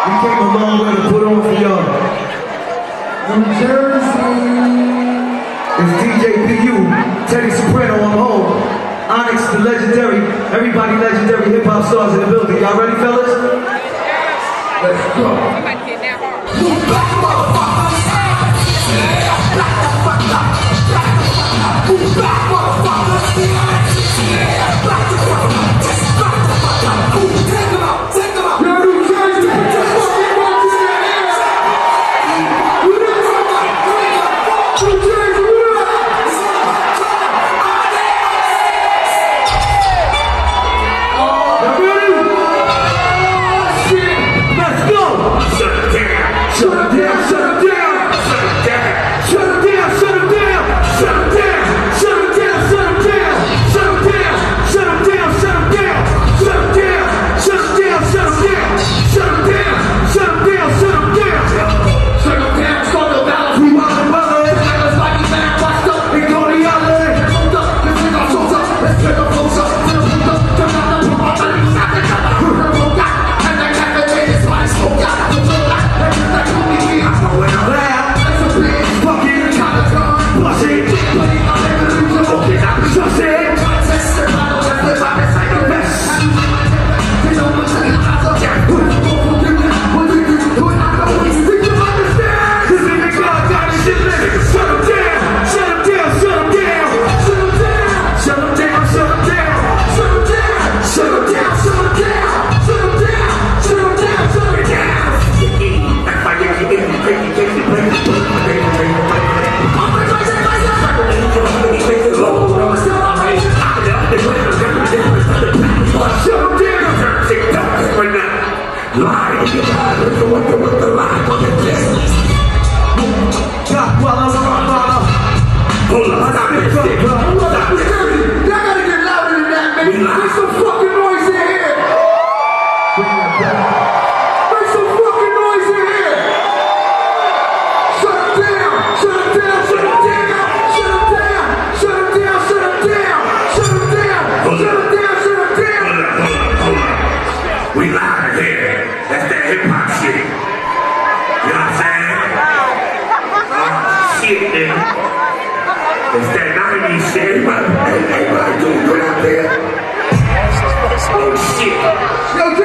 We came a long way to put on for y'all. New Jersey. It's DJ PU, Teddy Soprano on home. Onyx, the legendary, everybody legendary hip hop stars in the building. Y'all ready, fellas? Let's go. Liars, you have to what the what the lie business. Got well, I'm a mother. Pull up, I'm a Oh shit!